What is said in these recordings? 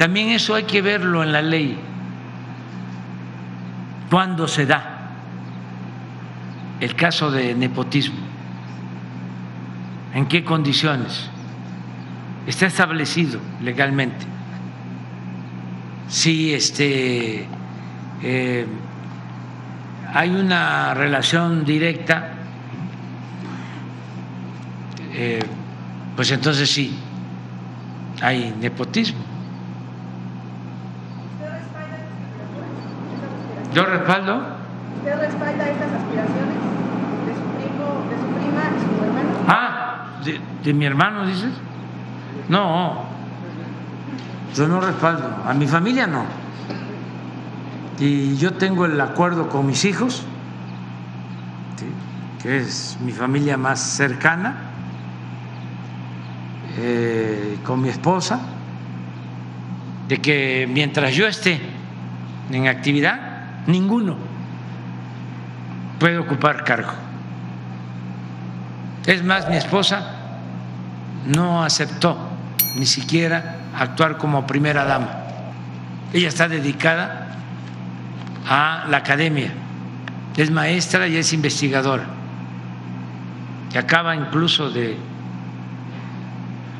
también eso hay que verlo en la ley. ¿Cuándo se da el caso de nepotismo? ¿En qué condiciones? Está establecido legalmente. Si este, eh, hay una relación directa, eh, pues entonces sí, hay nepotismo. Yo respaldo. ¿Usted respalda estas aspiraciones de su primo, de su prima y su hermano? Ah, de, de mi hermano, dices. No, yo no respaldo. A mi familia no. Y yo tengo el acuerdo con mis hijos, que es mi familia más cercana, eh, con mi esposa, de que mientras yo esté en actividad, ninguno puede ocupar cargo. Es más, mi esposa no aceptó ni siquiera actuar como primera dama. Ella está dedicada a la academia, es maestra y es investigadora, acaba incluso de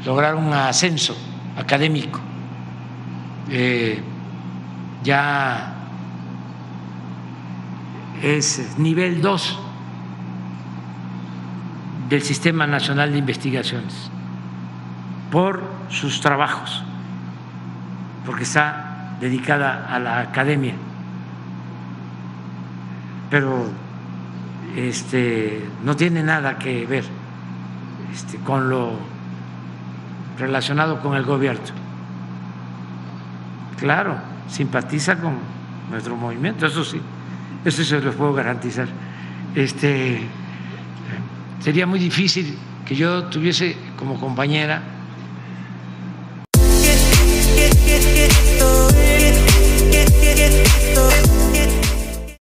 lograr un ascenso académico. Eh, ya es nivel 2 del Sistema Nacional de Investigaciones por sus trabajos, porque está dedicada a la academia. Pero este, no tiene nada que ver este, con lo relacionado con el gobierno. Claro, simpatiza con nuestro movimiento, eso sí. Eso se los puedo garantizar. Este, sería muy difícil que yo tuviese como compañera